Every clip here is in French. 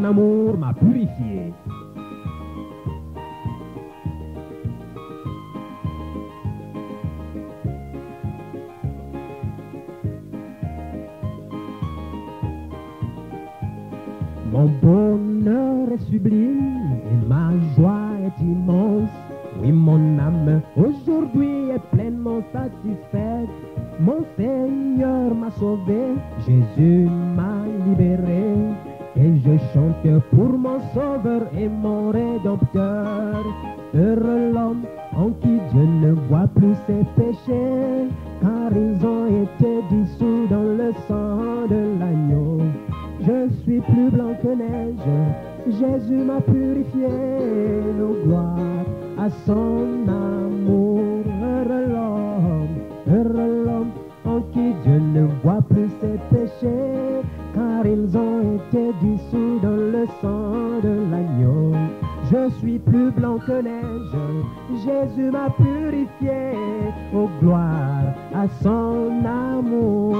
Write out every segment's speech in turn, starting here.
son amour m'a purifié. Mon bonheur est sublime et ma joie est immense. Oui, mon âme aujourd'hui est pleinement satisfaite. Mon Seigneur m'a sauvé, Jésus m'a libéré. Et je chante pour mon Sauveur et mon Rédempteur. Heureux l'homme en qui Dieu ne voit plus ses péchés, car ils ont été dissous dans le sang de l'agneau. Je suis plus blanc que neige, Jésus m'a purifié, nos gloire à son amour. Heureux l'homme, l'homme en qui Dieu ne voit plus ses péchés, ils ont été dissous dans le sang de l'agneau. Je suis plus blanc que neige, Jésus m'a purifié, oh gloire à son amour.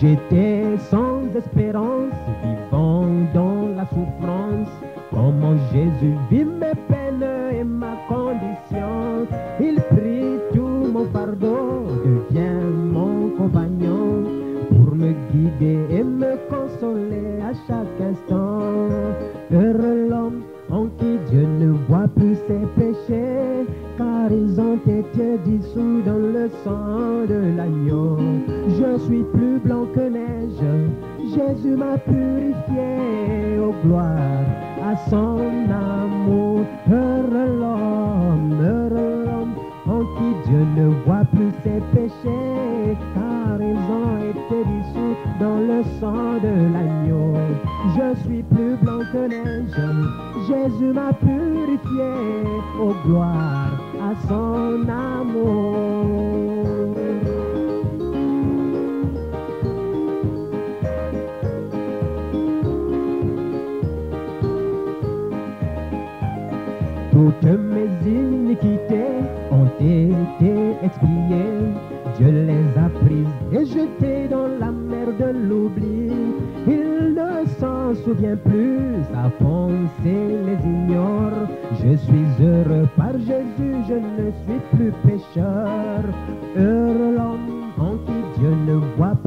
J'étais sans espérance, vivant dans la souffrance. Comment Jésus vit mes peines et ma condition. Il prit tout mon fardeau, devient mon compagnon pour me guider et me consoler à chaque instant. De l'agneau. Je suis plus blanc que neige, Jésus m'a purifié, oh gloire à son amour. Heureux l'homme, heureux l'homme en qui Dieu ne voit plus ses péchés, car ils ont été dissous dans le sang de l'agneau. Je suis plus blanc que neige, Jésus m'a purifié, oh gloire à son amour. Toutes mes iniquités ont été expiées. Dieu les a prises et jetées dans la mer de l'oubli. Il ne s'en souvient plus, sa pensée les ignore. Je suis heureux par Jésus, je ne suis plus pécheur. Heureux l'homme en qui Dieu ne voit plus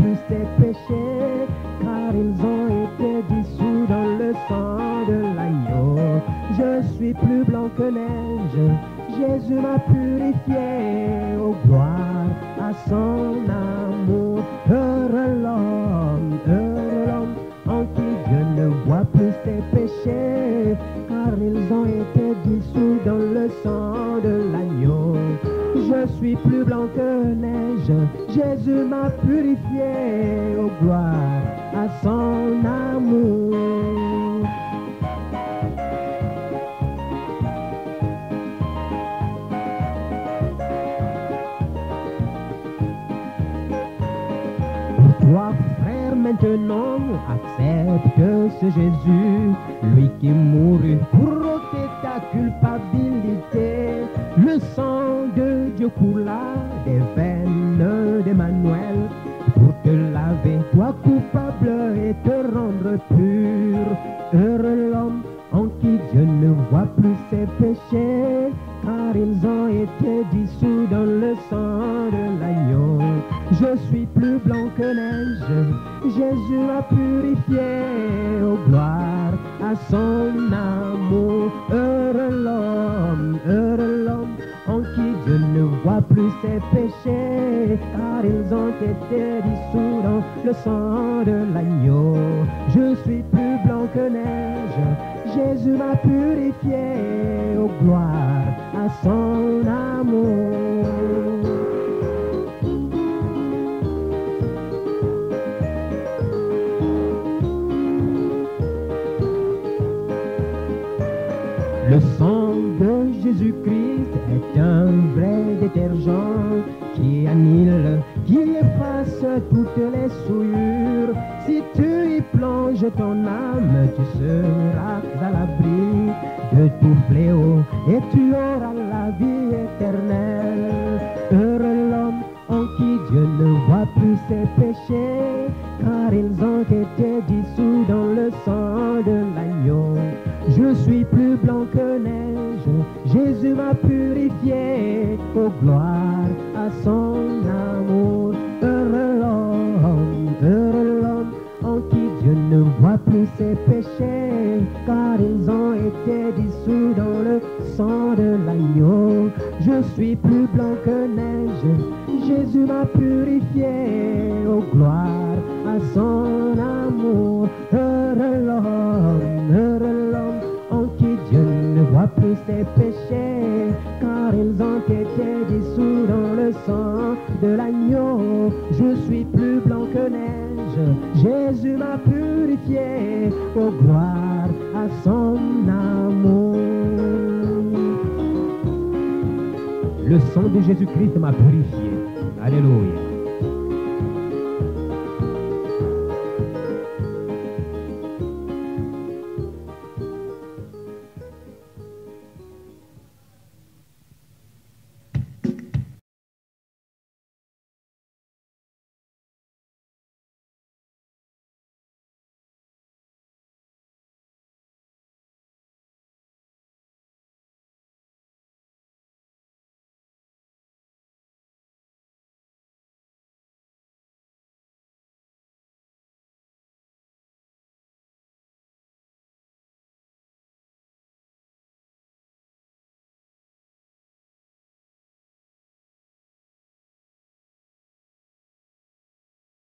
plus blanc que neige, Jésus m'a purifié, oh gloire à son amour. Heureux l'homme, heureux l'homme en qui Dieu ne voit plus ses péchés, car ils ont été dissous dans le sang de l'agneau. Je suis plus blanc que neige, Jésus m'a purifié, oh gloire à son toi, frère, maintenant, accepte ce Jésus, lui qui mourut pour ôter ta culpabilité. Le sang de Dieu coula des veines d'Emmanuel pour te laver, toi coupable, et te rendre pur. Heureux l'homme en qui Dieu ne voit plus ses péchés, ils ont été dissous dans le sang de l'agneau. Je suis plus blanc que neige, Jésus m'a purifié, oh gloire à son amour. Heureux l'homme, heureux l'homme en qui Dieu ne voit plus ses péchés, car ils ont été dissous dans le sang de l'agneau. Je suis plus blanc que neige, Jésus m'a purifié, oh gloire à son amour. Le sang de Jésus-Christ est un vrai détergent qui annule, qui efface toutes les souillures. Si tu y plonges ton âme, tu seras à l'abri de tout fléau et tu auras la vie éternelle. Heureux l'homme en qui Dieu ne voit plus ses péchés, car ils ont été dissous dans le sang de l'agneau. Je suis plus blanc que neige, Jésus m'a purifié, oh gloire plus ses péchés, car ils ont été dissous dans le sang de l'agneau. Je suis plus blanc que neige, Jésus m'a purifié, oh gloire à son ont été dissous dans le sang de l'agneau. Je suis plus blanc que neige, Jésus m'a purifié, oh gloire à son amour. Le sang de Jésus-Christ m'a purifié. Alléluia.